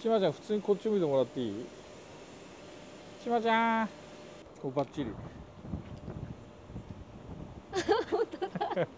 ちまちゃん普通にこっち向いてもらっていい？ちまちゃん。こうバッチリ。本当だ。